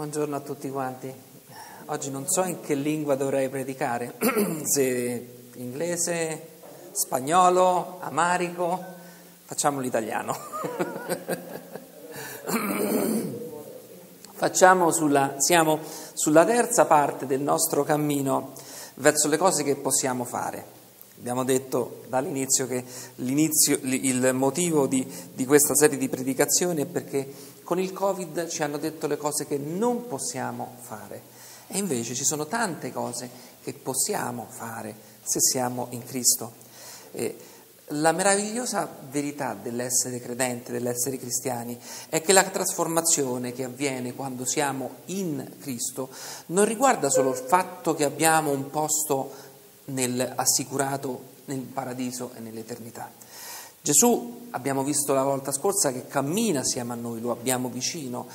Buongiorno a tutti quanti. Oggi non so in che lingua dovrei predicare, se inglese, spagnolo, amarico, facciamo l'italiano. Facciamo sulla, siamo sulla terza parte del nostro cammino verso le cose che possiamo fare. Abbiamo detto dall'inizio che il motivo di, di questa serie di predicazioni è perché con il Covid ci hanno detto le cose che non possiamo fare e invece ci sono tante cose che possiamo fare se siamo in Cristo. E la meravigliosa verità dell'essere credente, dell'essere cristiani, è che la trasformazione che avviene quando siamo in Cristo non riguarda solo il fatto che abbiamo un posto nel, assicurato nel paradiso e nell'eternità. Gesù, abbiamo visto la volta scorsa, che cammina assieme a noi, lo abbiamo vicino,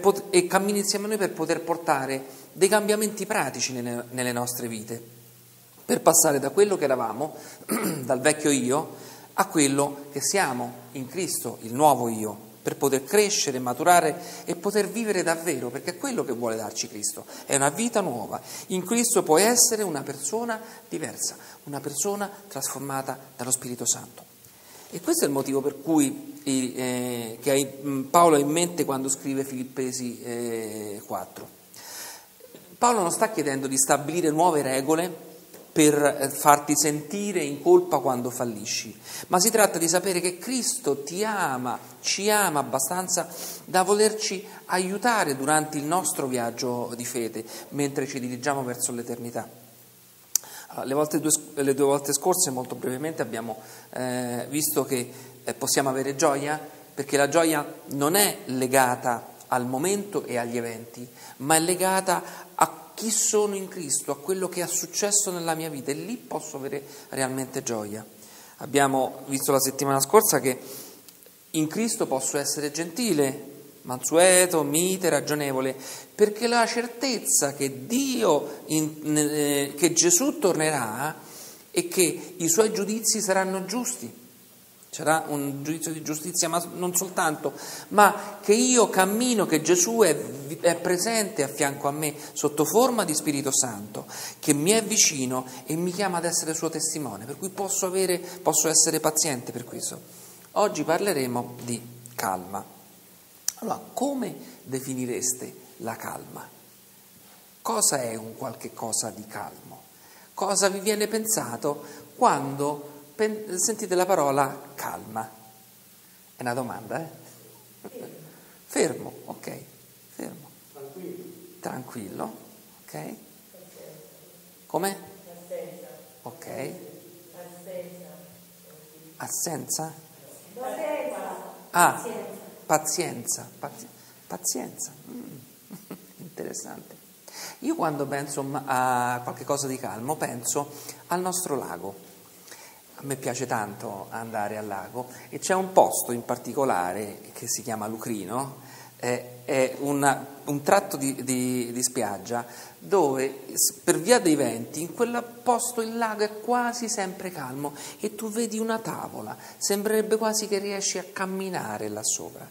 pot- e cammina insieme a noi per poter portare dei cambiamenti pratici nelle, nelle nostre vite, per passare da quello che eravamo, dal vecchio io, a quello che siamo in Cristo, il nuovo io, per poter crescere, maturare e poter vivere davvero, perché è quello che vuole darci Cristo, è una vita nuova. In Cristo puoi essere una persona diversa, una persona trasformata dallo Spirito Santo. E questo è il motivo per cui eh, che Paolo ha in mente quando scrive Filippesi eh, 4. Paolo non sta chiedendo di stabilire nuove regole per eh, farti sentire in colpa quando fallisci, ma si tratta di sapere che Cristo ti ama, ci ama abbastanza da volerci aiutare durante il nostro viaggio di fede, mentre ci dirigiamo verso l'eternità. Allora, le, volte due, le, due, volte scorse, molto brevemente, abbiamo eh, visto che eh, possiamo avere gioia, perché la gioia non è legata al momento e agli eventi, ma è legata a chi sono in Cristo, a quello che è successo nella mia vita e lì posso avere realmente gioia. Abbiamo visto la settimana scorsa che in Cristo posso essere gentile, mansueto, mite, ragionevole, perché la certezza che Dio, in, che Gesù tornerà e che i suoi giudizi saranno giusti C'era un giudizio di giustizia, ma non soltanto, ma che io cammino, che Gesù è, è, presente a fianco a me sotto forma di Spirito Santo, che mi è vicino e mi chiama ad essere suo testimone, per cui posso, avere, posso essere paziente per questo. Oggi parleremo di calma. Allora, come definireste la calma? Cosa è un qualche cosa di calmo? Cosa vi viene pensato quando sentite la parola calma. È una domanda, eh? Fermo, ok, fermo. Tranquillo. Tranquillo, ok. Come? Assenza. Ok. Assenza. Assenza? Ah, pazienza. Pazienza. pazienza. Mm. Interessante. Io quando penso a qualche cosa di calmo penso al nostro lago. A me piace tanto andare al lago e c'è un posto in particolare che si chiama Lucrino, eh, è una, un tratto di, di, di, spiaggia dove per via dei venti in quel posto il lago è quasi sempre calmo e tu vedi una tavola, sembrerebbe quasi che riesci a camminare là sopra.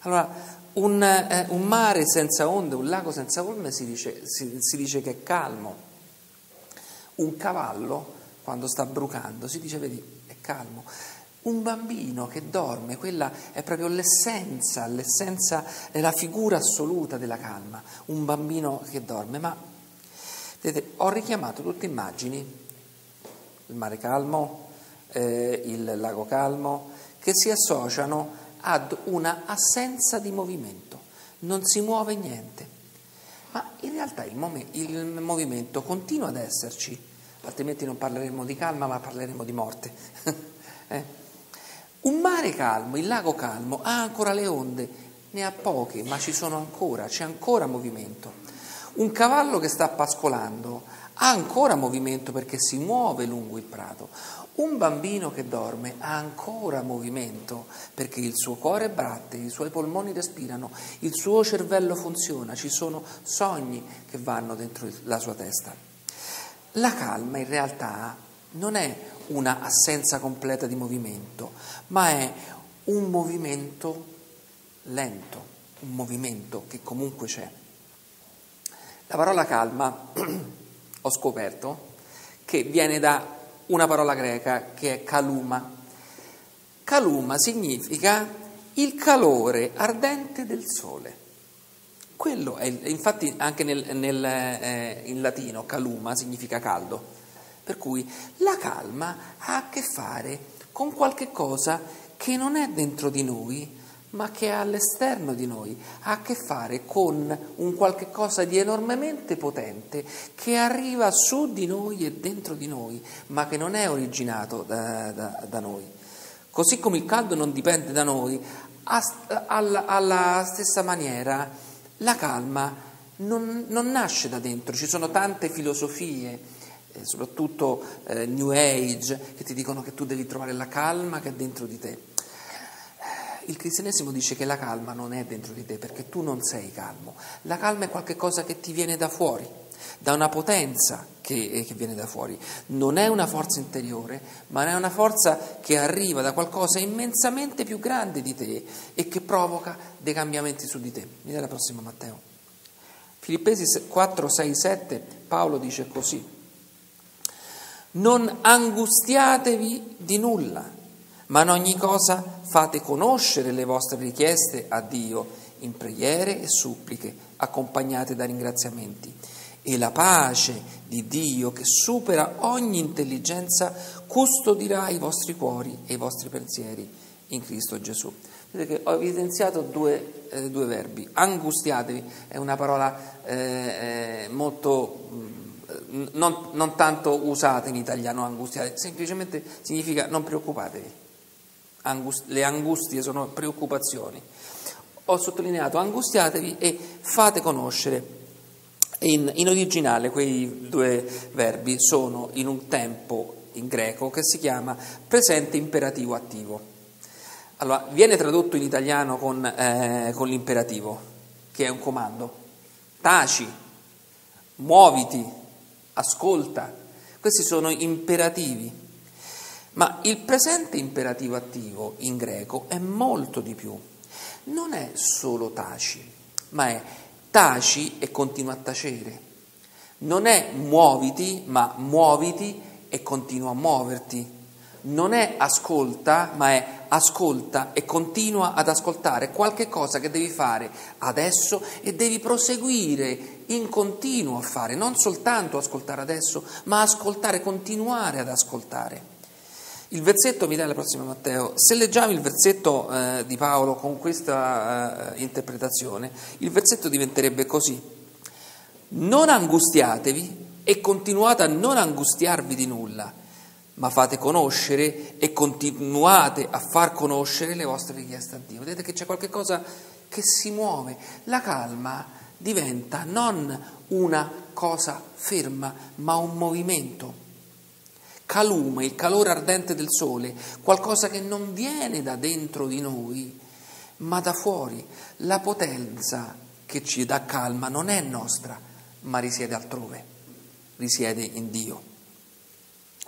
Allora, un, eh, un mare senza onde, un lago senza onde si dice, si, si dice che è calmo. Un cavallo quando sta brucando, si dice, vedi, è calmo. Un bambino che dorme, quella è proprio l'essenza, l'essenza è la figura assoluta della calma, un bambino che dorme. Ma vedete, ho richiamato tutte immagini, il mare calmo, eh, il lago calmo, che si associano ad una assenza di movimento, non si muove niente. Ma in realtà il, mom- il movimento continua ad esserci altrimenti non parleremo di calma, ma parleremo di morte. eh? Un mare calmo, il lago calmo, ha ancora le onde, ne ha poche, ma ci sono ancora, c'è ancora movimento. Un cavallo che sta pascolando ha ancora movimento perché si muove lungo il prato. Un bambino che dorme ha ancora movimento perché il suo cuore batte, i suoi polmoni respirano, il suo cervello funziona, ci sono sogni che vanno dentro la sua testa. La calma in realtà non è una assenza completa di movimento, ma è un movimento lento, un movimento che comunque c'è. La parola calma, ho scoperto, che viene da una parola greca che è kaluma. Kaluma significa il calore ardente del sole. Quello è, infatti anche nel, nel, eh, in latino caluma significa caldo. Per cui la calma ha a che fare con qualche cosa che non è dentro di noi, ma che è all'esterno di noi, ha a che fare con un qualche cosa di enormemente potente che arriva su di noi e dentro di noi, ma che non è originato da, da, da noi. Così come il caldo non dipende da noi, alla, alla stessa maniera la calma non, non nasce da dentro, ci sono tante filosofie eh, soprattutto eh, New Age, che ti dicono che tu devi trovare la calma che è dentro di te. Il cristianesimo dice che la calma non è dentro di te perché tu non sei calmo. La calma è qualcosa che ti viene da fuori, da una potenza che, eh, che, viene da fuori. Non è una forza interiore, ma è una forza che arriva da qualcosa immensamente più grande di te e che provoca dei cambiamenti su di te. Mi dai la prossima Matteo. Filippesi 4, 6, 7, Paolo dice così non angustiatevi di nulla, ma in ogni cosa fate conoscere le vostre richieste a Dio in preghiere e suppliche, accompagnate da ringraziamenti. E la pace di Dio, che supera ogni intelligenza, custodirà i vostri cuori e i vostri pensieri in Cristo Gesù. Vedete che ho evidenziato due, eh, due verbi. Angustiatevi è una parola eh, eh molto non, non, tanto usate in italiano angustiate, semplicemente significa non preoccupatevi. Angust- le angustie sono preoccupazioni. Ho sottolineato angustiatevi e fate conoscere. In, in originale quei due verbi sono in un tempo in greco che si chiama presente imperativo attivo. Allora, viene tradotto in italiano con, eh, con l'imperativo, che è un comando. Taci, muoviti, ascolta. Questi sono imperativi. Ma il presente imperativo attivo in greco è molto di più. Non è solo taci, ma è taci e continua a tacere. Non è muoviti, ma muoviti e continua a muoverti. Non è ascolta, ma è ascolta e continua ad ascoltare qualche cosa che devi fare adesso e devi proseguire in continuo a fare, non soltanto ascoltare adesso, ma ascoltare, continuare ad ascoltare. Il versetto mi dà la prossima Matteo, se leggiamo il versetto eh, di Paolo con questa eh, interpretazione, il versetto diventerebbe così, non angustiatevi e continuate a non angustiarvi di nulla, ma fate conoscere e continuate a far conoscere le vostre richieste a Dio. Vedete che c'è qualcosa che si muove, la calma diventa non una cosa ferma, ma un movimento. Calume, il calore ardente del sole, qualcosa che non viene da dentro di noi, ma da fuori. La potenza che ci dà calma non è nostra, ma risiede altrove, risiede in Dio.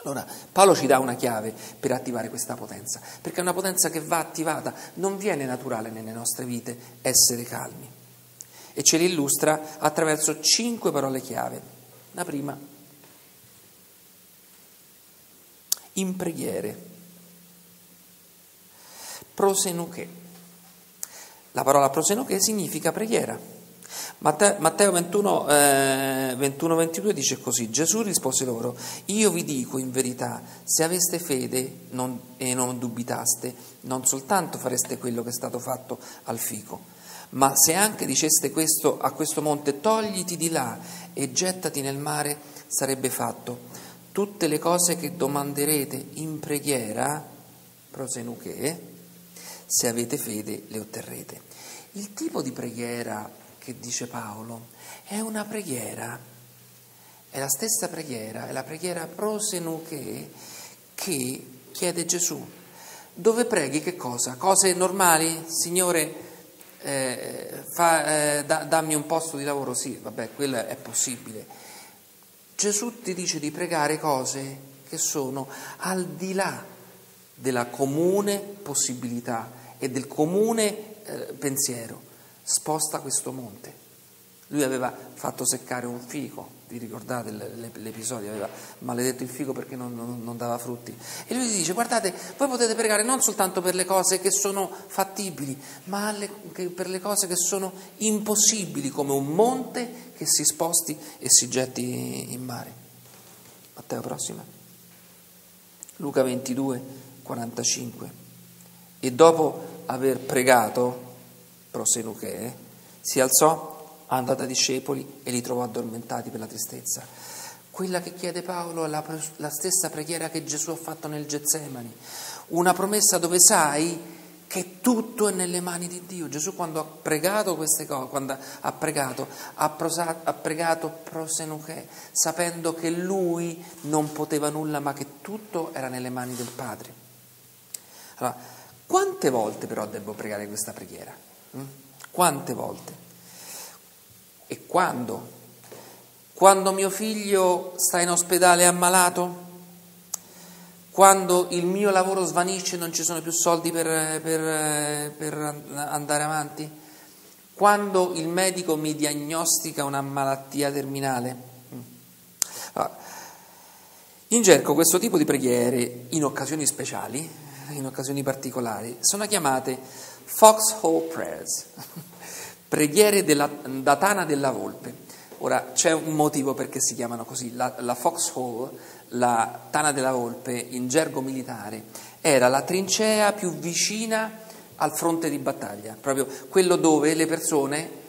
Allora, Paolo ci dà una chiave per attivare questa potenza, perché è una potenza che va attivata, non viene naturale nelle nostre vite essere calmi e ce li illustra attraverso cinque parole chiave. La prima, in preghiere. Prosenuche. La parola prosenuche significa preghiera. Matteo 21, eh, 21, 22 dice così, Gesù rispose loro, io vi dico in verità, se aveste fede non, e non dubitaste, non soltanto fareste quello che è stato fatto al fico, ma se anche diceste questo a questo monte, togliti di là e gettati nel mare, sarebbe fatto. Tutte le cose che domanderete in preghiera, prosenuche, se avete fede le otterrete. Il tipo di preghiera che dice Paolo è una preghiera, è la stessa preghiera, è la preghiera prosenuche che chiede Gesù. Dove preghi che cosa? Cose normali? Signore, eh, fa, eh, da, dammi un posto di lavoro, sì, vabbè, quello è possibile. Gesù ti dice di pregare cose che sono al di là della comune possibilità e del comune eh, pensiero. Sposta questo monte. Lui aveva fatto seccare un fico, vi ricordate l'episodio? Aveva maledetto il fico perché non, non, non, dava frutti. E lui dice, guardate, voi potete pregare non soltanto per le cose che sono fattibili, ma le, per le cose che sono impossibili, come un monte che si sposti e si getti in mare. Matteo prossima. Luca 22, 45. E dopo aver pregato, prosenuche, si alzò andò dai discepoli e li trovò addormentati per la tristezza. Quella che chiede Paolo è la, la stessa preghiera che Gesù ha fatto nel Getsemani, una promessa dove sai che tutto è nelle mani di Dio. Gesù quando ha pregato queste cose, quando ha pregato, ha, prosa, ha pregato prosenuche, sapendo che lui non poteva nulla, ma che tutto era nelle mani del Padre. Allora, quante volte però devo pregare questa preghiera? Mm? Quante volte? E quando? Quando mio figlio sta in ospedale ammalato? Quando il mio lavoro svanisce e non ci sono più soldi per, per, per andare avanti? Quando il medico mi diagnostica una malattia terminale? Allora, in gergo questo tipo di preghiere, in occasioni speciali, in occasioni particolari, sono chiamate foxhole prayers. Preghiere della, da Tana della Volpe. Ora c'è un motivo perché si chiamano così. La, la foxhole, la Tana della Volpe, in gergo militare, era la trincea più vicina al fronte di battaglia, proprio quello dove le persone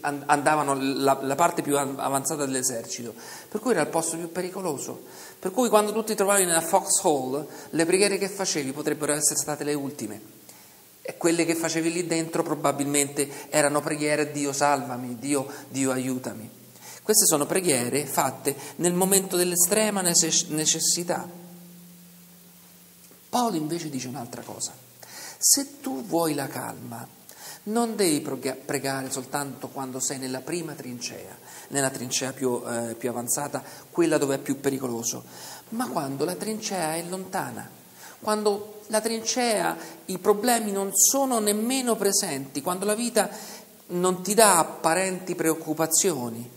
andavano la, la, parte più avanzata dell'esercito, per cui era il posto più pericoloso. Per cui quando tu ti trovavi nella foxhole, le preghiere che facevi potrebbero essere state le ultime. E quelle che facevi lì dentro probabilmente erano preghiere Dio salvami, Dio, Dio aiutami. Queste sono preghiere fatte nel momento dell'estrema necessità. Paolo invece dice un'altra cosa. Se tu vuoi la calma, non devi pregare soltanto quando sei nella prima trincea, nella trincea più, eh, più avanzata, quella dove è più pericoloso, ma quando la trincea è lontana quando la trincea, i problemi non sono nemmeno presenti, quando la vita non ti dà apparenti preoccupazioni.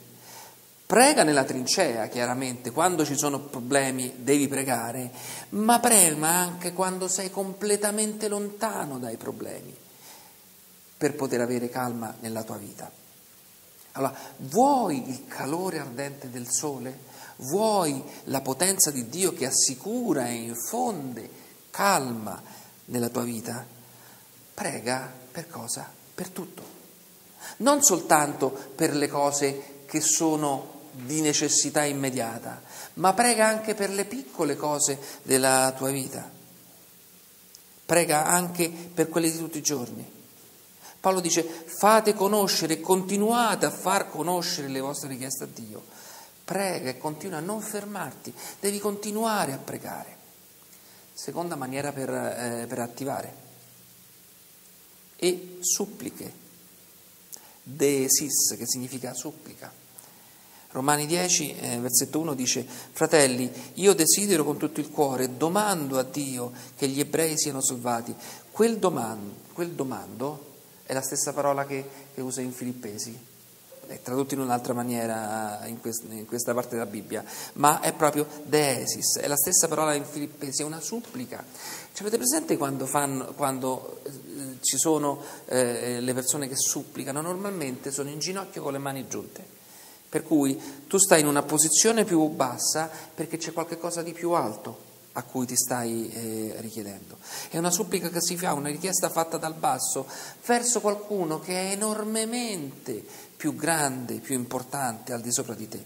Prega nella trincea, chiaramente, quando ci sono problemi devi pregare, ma prema anche quando sei completamente lontano dai problemi, per poter avere calma nella tua vita. Allora, vuoi il calore ardente del sole? Vuoi la potenza di Dio che assicura e infonde calma nella tua vita, prega per cosa? Per tutto. Non soltanto per le cose che sono di necessità immediata, ma prega anche per le piccole cose della tua vita. Prega anche per quelle di tutti i giorni. Paolo dice fate conoscere, continuate a far conoscere le vostre richieste a Dio. Prega e continua a non fermarti, devi continuare a pregare. Seconda maniera per, eh, per attivare. E suppliche. Desis, che significa supplica. Romani 10, eh, versetto 1 dice, fratelli, io desidero con tutto il cuore, domando a Dio che gli ebrei siano salvati. Quel domando, quel domando è la stessa parola che, che usa in Filippesi, è tradotto in un'altra maniera in, quest, in, questa parte della Bibbia, ma è proprio deesis, è la stessa parola in Filippesi, è una supplica. Ci avete presente quando, fanno, quando eh, ci sono eh, le persone che supplicano? Normalmente sono in ginocchio con le mani giunte. Per cui tu stai in una posizione più bassa perché c'è qualcosa di più alto a cui ti stai eh, richiedendo. È una supplica che si fa, una richiesta fatta dal basso verso qualcuno che è enormemente più grande, più importante al di sopra di te.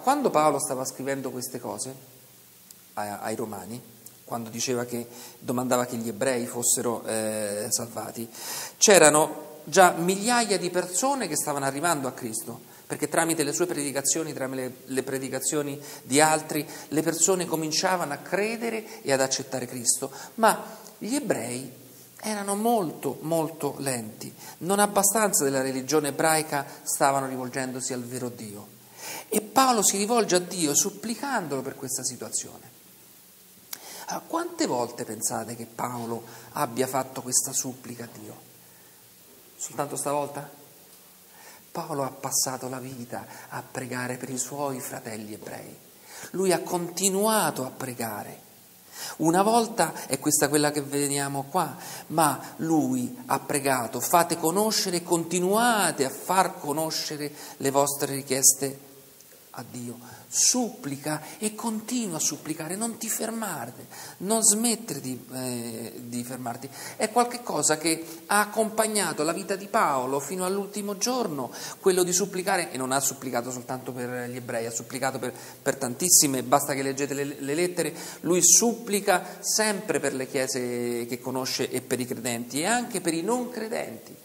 Quando Paolo stava scrivendo queste cose ai, Romani, quando diceva che domandava che gli ebrei fossero eh, salvati, c'erano già migliaia di persone che stavano arrivando a Cristo perché tramite le sue predicazioni, tramite le, predicazioni di altri, le persone cominciavano a credere e ad accettare Cristo, ma gli ebrei erano molto, molto lenti, non abbastanza della religione ebraica stavano rivolgendosi al vero Dio. E Paolo si rivolge a Dio supplicandolo per questa situazione. Allora, quante volte pensate che Paolo abbia fatto questa supplica a Dio? Soltanto stavolta? Paolo ha passato la vita a pregare per i suoi fratelli ebrei. Lui ha continuato a pregare. Una volta è questa quella che vediamo qua, ma lui ha pregato, fate conoscere, continuate a far conoscere le vostre richieste a Dio supplica e continua a supplicare, non ti fermare, non smettere di, eh, di fermarti. È qualcosa che ha accompagnato la vita di Paolo fino all'ultimo giorno, quello di supplicare, e non ha supplicato soltanto per gli ebrei, ha supplicato per, per tantissime, basta che leggete le, le lettere, lui supplica sempre per le chiese che conosce e per i credenti e anche per i non credenti.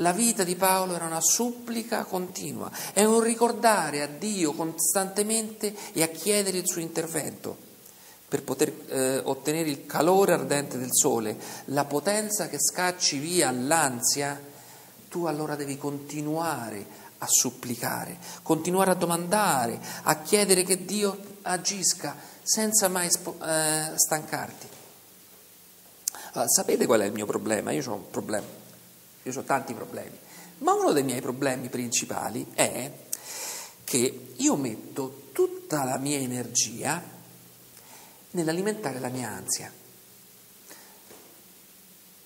La vita di Paolo era una supplica continua, è un ricordare a Dio costantemente e a chiedere il suo intervento per poter eh, ottenere il calore ardente del sole, la potenza che scacci via l'ansia, tu allora devi continuare a supplicare, continuare a domandare, a chiedere che Dio agisca senza mai spo- eh, stancarti. Allora, sapete qual è il mio problema? Io ho un problema io ho tanti problemi, ma uno dei miei problemi principali è che io metto tutta la mia energia nell'alimentare la mia ansia.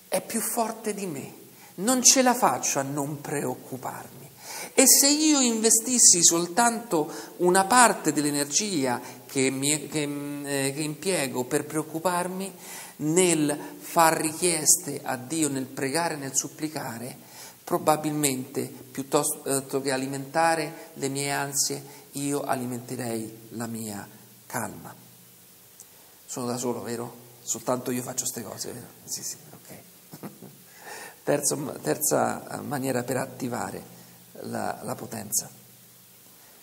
È più forte di me, non ce la faccio a non preoccuparmi. E se io investissi soltanto una parte dell'energia che, mi, che, eh, che impiego per preoccuparmi, nel far richieste a Dio, nel pregare, nel supplicare, probabilmente piuttosto che alimentare le mie ansie, io alimenterei la mia calma. Sono da solo, vero? Soltanto io faccio queste cose, vero? Sì, sì, ok. Terzo, terza maniera per attivare la, la potenza.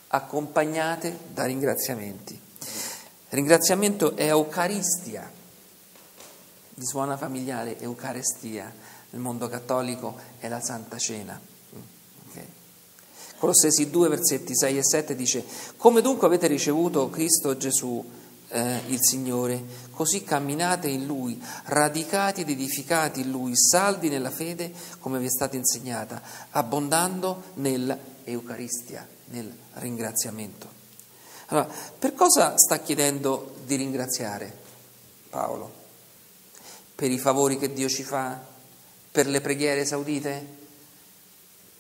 Accompagnate da ringraziamenti. Ringraziamento è Eucaristia di suona familiare, Eucaristia, nel mondo cattolico è la Santa Cena. Colossesi 2, versetti 6 e 7 dice, come dunque avete ricevuto Cristo Gesù, eh, il Signore, così camminate in Lui, radicati ed edificati in Lui, saldi nella fede come vi è stata insegnata, abbondando nell'Eucaristia, nel ringraziamento. Allora, per cosa sta chiedendo di ringraziare Paolo? Per i favori che Dio ci fa, per le preghiere esaudite?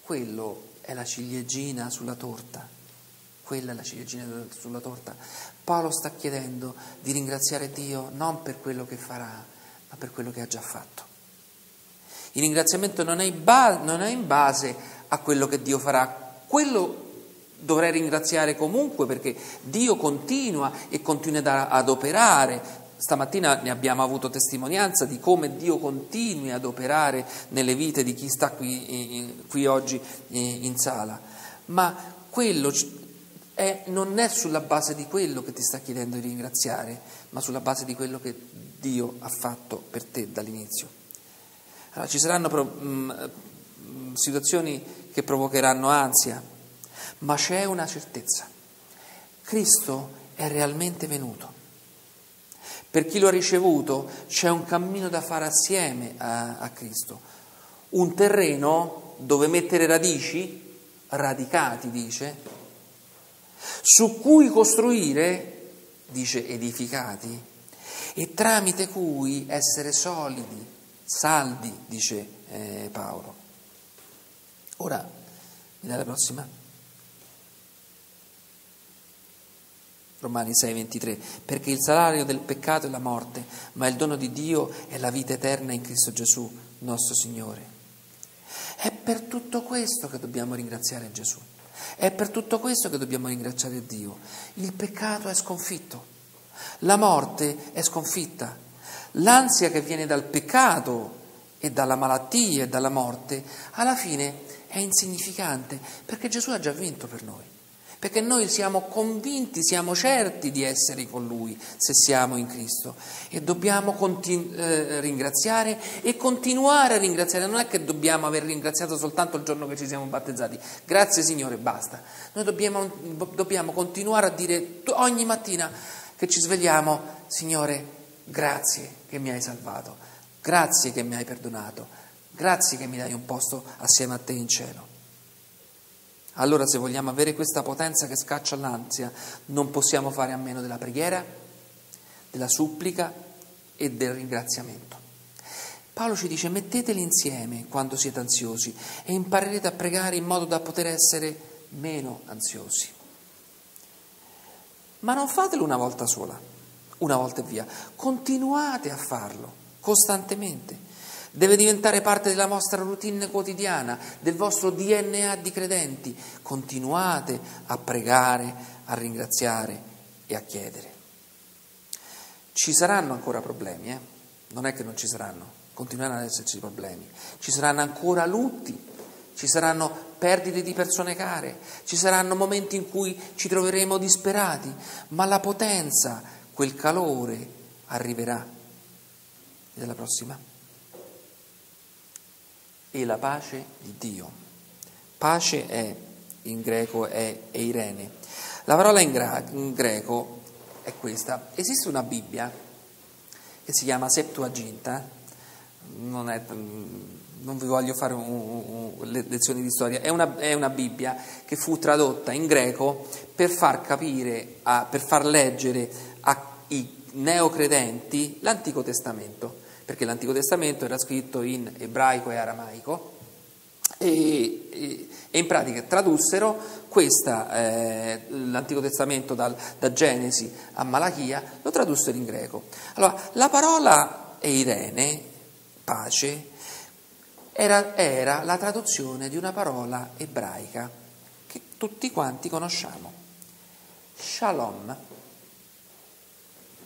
Quello è la ciliegina sulla torta. Quella è la ciliegina sulla torta. Paolo sta chiedendo di ringraziare Dio non per quello che farà, ma per quello che ha già fatto. Il ringraziamento non è in base, non è in base a quello che Dio farà, quello dovrei ringraziare comunque perché Dio continua e continua ad operare Stamattina ne abbiamo avuto testimonianza di come Dio continui ad operare nelle vite di chi sta qui, qui oggi in sala, ma quello è, non è sulla base di quello che ti sta chiedendo di ringraziare, ma sulla base di quello che Dio ha fatto per te dall'inizio. Allora, ci saranno pro, mh, situazioni che provocheranno ansia, ma c'è una certezza. Cristo è realmente venuto per chi lo ha ricevuto c'è un cammino da fare assieme a, a Cristo, un terreno dove mettere radici, radicati dice, su cui costruire, dice edificati, e tramite cui essere solidi, saldi, dice eh, Paolo. Ora, dai la prossima? Romani 6:23, perché il salario del peccato è la morte, ma il dono di Dio è la vita eterna in Cristo Gesù, nostro Signore. È per tutto questo che dobbiamo ringraziare Gesù, è per tutto questo che dobbiamo ringraziare Dio. Il peccato è sconfitto, la morte è sconfitta, l'ansia che viene dal peccato e dalla malattia e dalla morte, alla fine è insignificante, perché Gesù ha già vinto per noi perché noi siamo convinti, siamo certi di essere con Lui se siamo in Cristo. E dobbiamo continu- eh, ringraziare e continuare a ringraziare, non è che dobbiamo aver ringraziato soltanto il giorno che ci siamo battezzati, grazie Signore, basta, noi dobbiamo, dobbiamo continuare a dire ogni mattina che ci svegliamo, Signore, grazie che mi hai salvato, grazie che mi hai perdonato, grazie che mi dai un posto assieme a te in cielo. Allora se vogliamo avere questa potenza che scaccia l'ansia, non possiamo fare a meno della preghiera, della supplica e del ringraziamento. Paolo ci dice metteteli insieme quando siete ansiosi e imparerete a pregare in modo da poter essere meno ansiosi. Ma non fatelo una volta sola, una volta e via, continuate a farlo costantemente. Deve diventare parte della vostra routine quotidiana, del vostro DNA di credenti. Continuate a pregare, a ringraziare e a chiedere. Ci saranno ancora problemi, eh? non è che non ci saranno, continueranno ad esserci problemi. Ci saranno ancora lutti, ci saranno perdite di persone care, ci saranno momenti in cui ci troveremo disperati, ma la potenza, quel calore arriverà. E la prossima? E la pace di Dio. Pace è, in greco, è eirene. La parola in, gra- in greco è questa. Esiste una Bibbia che si chiama Septuaginta, non, è, non vi voglio fare un, un, un, lezioni di storia, è una, è una, Bibbia che fu tradotta in greco per far capire, a, per far leggere ai neocredenti l'Antico Testamento, perché l'Antico Testamento era scritto in ebraico e aramaico e, e, e in pratica tradussero questa, eh, l'Antico Testamento dal, da Genesi a Malachia, lo tradussero in greco. Allora, la parola Eirene, pace, era, era la traduzione di una parola ebraica che tutti quanti conosciamo, Shalom.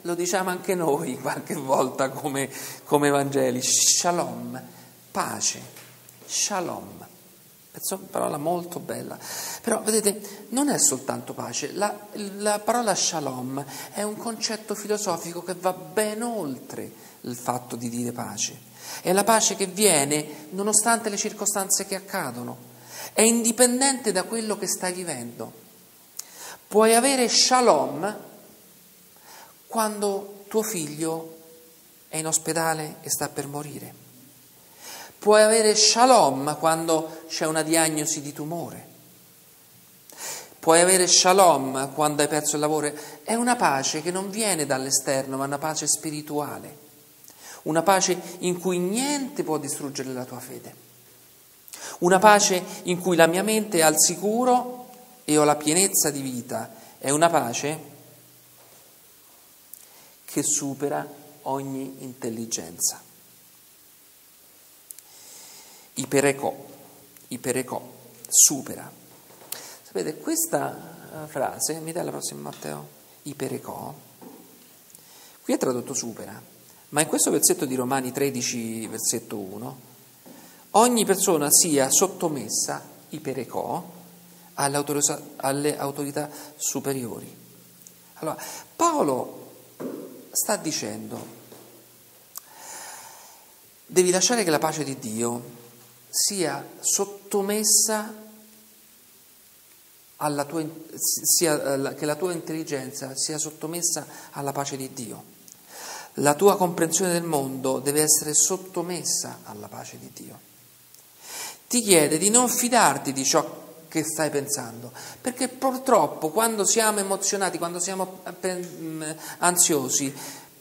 Lo diciamo anche noi qualche volta come, come Vangeli, Shalom, pace. Shalom. Penso una parola molto bella. Però vedete, non è soltanto pace, la, la, parola shalom è un concetto filosofico che va ben oltre il fatto di dire pace. È la pace che viene nonostante le circostanze che accadono, è indipendente da quello che stai vivendo. Puoi avere shalom quando tuo figlio è in ospedale e sta per morire Puoi avere shalom quando c'è una diagnosi di tumore. Puoi avere shalom quando hai perso il lavoro. È una pace che non viene dall'esterno, ma una pace spirituale. Una pace in cui niente può distruggere la tua fede. Una pace in cui la mia mente è al sicuro e ho la pienezza di vita. È una pace che supera ogni intelligenza iperecò, iperecò, supera. Sapete, questa eh, frase, mi dai la prossima Matteo? Iperecò, qui è tradotto supera, ma in questo versetto di Romani 13, versetto 1, ogni persona sia sottomessa, iperecò, alle autorità, alle autorità superiori. Allora, Paolo sta dicendo, devi lasciare che la pace di Dio sia sottomessa alla tua, sia, che la tua intelligenza sia sottomessa alla pace di Dio. La tua comprensione del mondo deve essere sottomessa alla pace di Dio. Ti chiede di non fidarti di ciò che stai pensando, perché purtroppo quando siamo emozionati, quando siamo eh, ansiosi,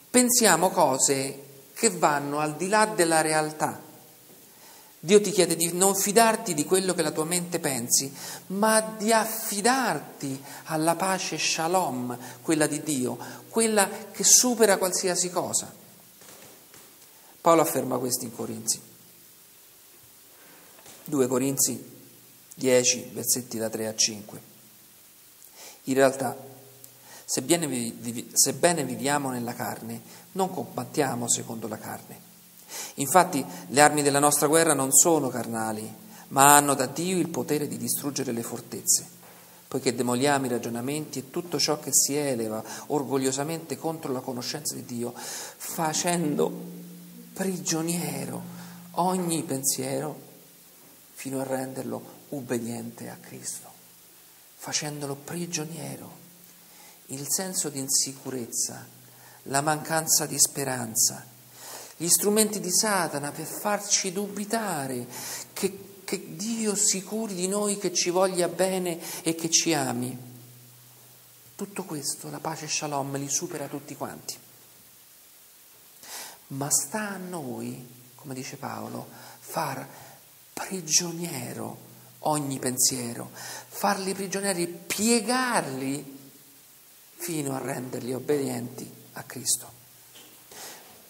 pensiamo cose che vanno al di là della realtà Dio ti chiede di non fidarti di quello che la tua mente pensi, ma di affidarti alla pace shalom, quella di Dio, quella che supera qualsiasi cosa. Paolo afferma questo in Corinzi. 2 Corinzi 10, versetti da 3 a 5. In realtà, sebbene viviamo nella carne, non combattiamo secondo la carne Infatti le armi della nostra guerra non sono carnali, ma hanno da Dio il potere di distruggere le fortezze, poiché demoliamo i ragionamenti e tutto ciò che si eleva orgogliosamente contro la conoscenza di Dio, facendo prigioniero ogni pensiero fino a renderlo ubbidiente a Cristo, facendolo prigioniero. Il senso di insicurezza, la mancanza di speranza, gli strumenti di Satana per farci dubitare che, che Dio si curi di noi, che ci voglia bene e che ci ami. Tutto questo, la pace shalom, li supera tutti quanti. Ma sta a noi, come dice Paolo, far prigioniero ogni pensiero, farli prigionieri, piegarli fino a renderli obbedienti a Cristo.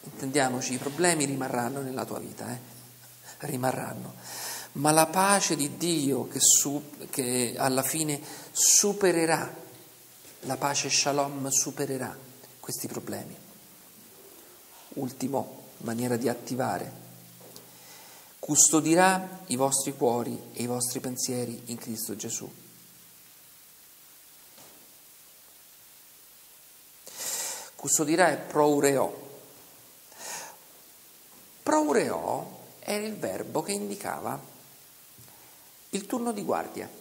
Intendiamoci, i problemi rimarranno nella tua vita, eh? rimarranno, ma la pace di Dio che, su, che alla fine supererà, la pace shalom supererà questi problemi. Ultimo maniera di attivare custodirà i vostri cuori e i vostri pensieri in Cristo Gesù. Custodirà è proureò. Proureò era il verbo che indicava il turno di guardia.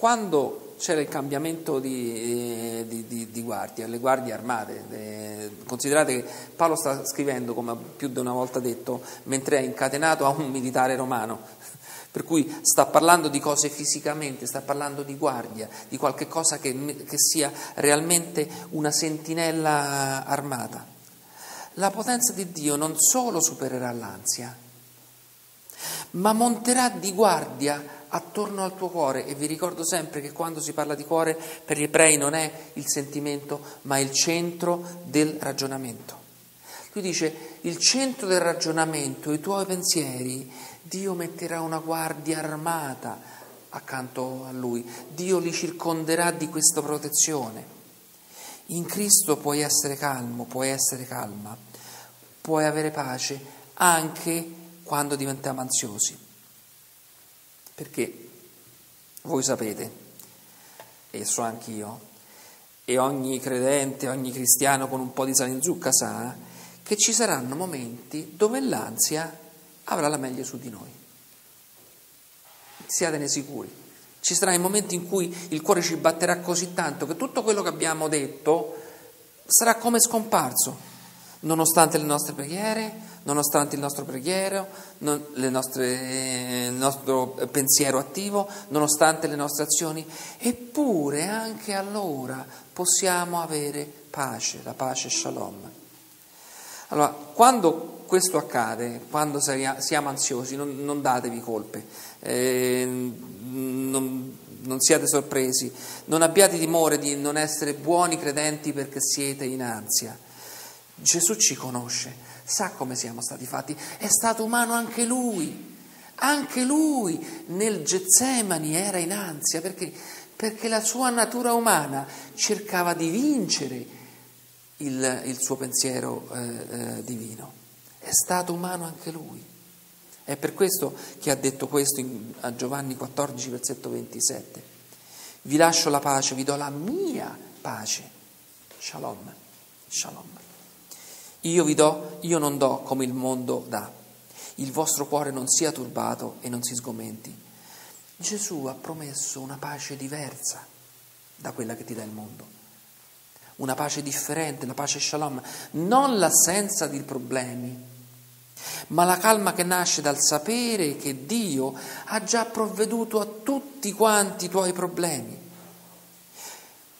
Quando c'era il cambiamento di, di, di, di guardia, le guardie armate, eh, considerate che Paolo sta scrivendo, come più di una volta detto, mentre è incatenato a un militare romano, per cui sta parlando di cose fisicamente, sta parlando di guardia, di qualche cosa che, che sia realmente una sentinella armata. La potenza di Dio non solo supererà l'ansia, ma monterà di guardia attorno al tuo cuore e vi ricordo sempre che quando si parla di cuore per gli ebrei non è il sentimento ma il centro del ragionamento. Lui dice il centro del ragionamento, i tuoi pensieri, Dio metterà una guardia armata accanto a lui, Dio li circonderà di questa protezione. In Cristo puoi essere calmo, puoi essere calma, puoi avere pace anche quando diventiamo ansiosi. Perché voi sapete, e so anch'io, e ogni credente, ogni cristiano con un po' di sale in zucca sa, che ci saranno momenti dove l'ansia avrà la meglio su di noi. Siatene sicuri. Ci saranno i momenti in cui il cuore ci batterà così tanto che tutto quello che abbiamo detto sarà come scomparso, nonostante le nostre preghiere, nonostante il nostro preghiero, non, nostre, il nostro pensiero attivo, nonostante le nostre azioni, eppure anche allora possiamo avere pace, la pace shalom. Allora, quando questo accade, quando siamo ansiosi, non, non datevi colpe, eh, non, non siate sorpresi, non abbiate timore di non essere buoni credenti perché siete in ansia. Gesù ci conosce, sa come siamo stati fatti, è stato umano anche lui, anche lui nel Getsemani era in ansia perché, perché la sua natura umana cercava di vincere il, il suo pensiero eh, eh, divino, è stato umano anche lui. È per questo che ha detto questo in, a Giovanni 14, versetto 27. Vi lascio la pace, vi do la mia pace. Shalom, shalom. Io vi do, io non do come il mondo dà. Il vostro cuore non sia turbato e non si sgomenti. Gesù ha promesso una pace diversa da quella che ti dà il mondo. Una pace differente, la pace shalom, non l'assenza di problemi, ma la calma che nasce dal sapere che Dio ha già provveduto a tutti quanti i tuoi problemi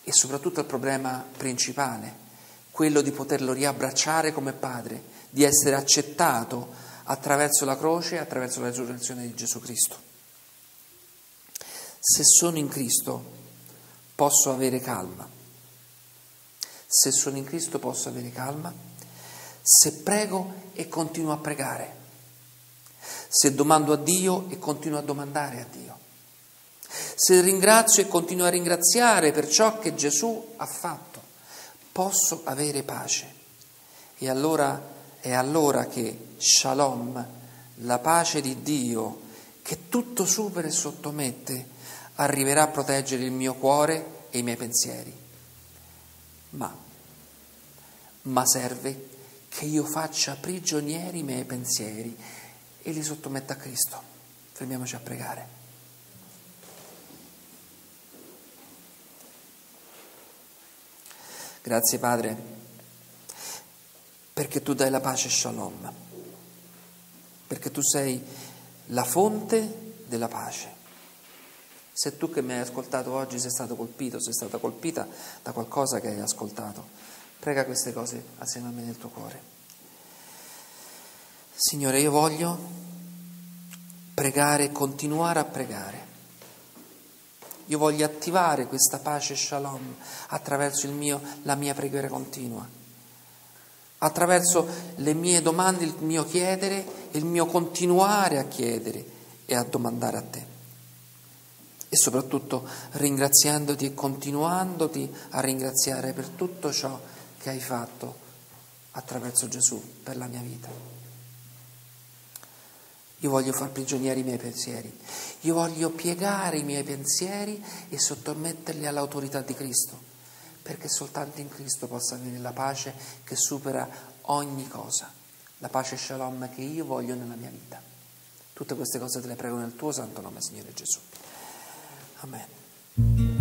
e soprattutto al problema principale, quello di poterlo riabbracciare come padre, di essere accettato attraverso la croce attraverso la risurrezione di Gesù Cristo. Se sono in Cristo posso avere calma. Se sono in Cristo posso avere calma. Se prego e continuo a pregare. Se domando a Dio e continuo a domandare a Dio. Se ringrazio e continuo a ringraziare per ciò che Gesù ha fatto posso avere pace. E allora è allora che Shalom, la pace di Dio, che tutto supera e sottomette, arriverà a proteggere il mio cuore e i miei pensieri. Ma, ma serve che io faccia prigionieri i miei pensieri e li sottometta a Cristo. Fermiamoci a pregare. Grazie Padre, perché tu dai la pace shalom, perché tu sei la fonte della pace. Se tu che mi hai ascoltato oggi sei stato colpito, sei stata colpita da qualcosa che hai ascoltato, prega queste cose assieme a me nel tuo cuore. Signore, io voglio pregare, continuare a pregare. Io voglio attivare questa pace shalom attraverso mio, la mia preghiera continua, attraverso le mie domande, il mio chiedere, il mio continuare a chiedere e a domandare a te e soprattutto ringraziandoti e continuandoti a ringraziare per tutto ciò che hai fatto attraverso Gesù per la mia vita. Io voglio far prigionieri i miei pensieri, io voglio piegare i miei pensieri e sottometterli all'autorità di Cristo, perché soltanto in Cristo possa avere la pace che supera ogni cosa, la pace shalom che io voglio nella mia vita. Tutte queste cose te le prego nel tuo santo nome, Signore Gesù. Amen.